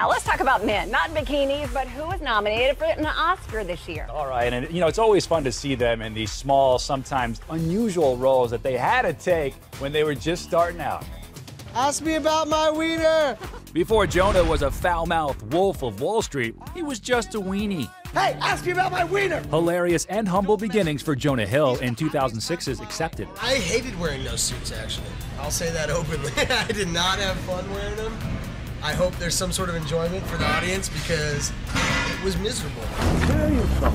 Now let's talk about men, not bikinis, but who was nominated for an Oscar this year. All right, and you know, it's always fun to see them in these small, sometimes unusual roles that they had to take when they were just starting out. Ask me about my wiener. Before Jonah was a foul-mouthed wolf of Wall Street, he was just a weenie. Hey, ask me about my wiener. Hilarious and humble beginnings for Jonah Hill in 2006's Accepted. I hated wearing those suits, actually. I'll say that openly. I did not have fun wearing them. I hope there's some sort of enjoyment for the audience because it was miserable. Where are you from?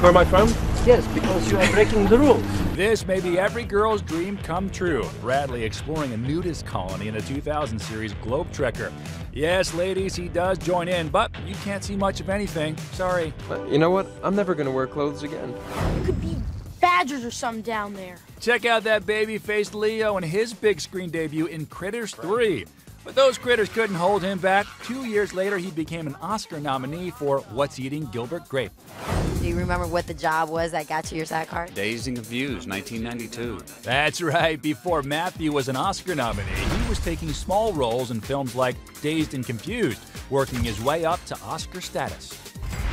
Where am I from? Yes, because you are breaking the rules. This may be every girl's dream come true. Bradley exploring a nudist colony in the 2000 series Globe Trekker. Yes, ladies, he does join in, but you can't see much of anything. Sorry. But you know what? I'm never gonna wear clothes again. You could be badgers or something down there. Check out that baby-faced Leo and his big screen debut in Critters 3. But those critters couldn't hold him back. Two years later, he became an Oscar nominee for What's Eating Gilbert Grape. Do you remember what the job was that got you your SAG card? Dazed and Confused, 1992. That's right. Before Matthew was an Oscar nominee, he was taking small roles in films like Dazed and Confused, working his way up to Oscar status.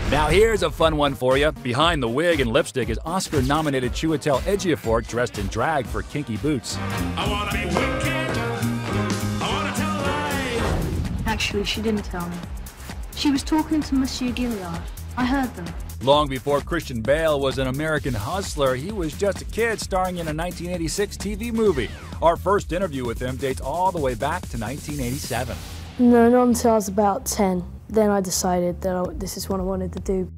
Now here's a fun one for you. Behind the wig and lipstick is Oscar-nominated Chiwetel Ejiofor dressed in drag for Kinky Boots. Actually, she didn't tell me. She was talking to Monsieur Gilliard. I heard them. Long before Christian Bale was an American hustler, he was just a kid starring in a 1986 TV movie. Our first interview with him dates all the way back to 1987. No, not until I was about 10. Then I decided that I, this is what I wanted to do.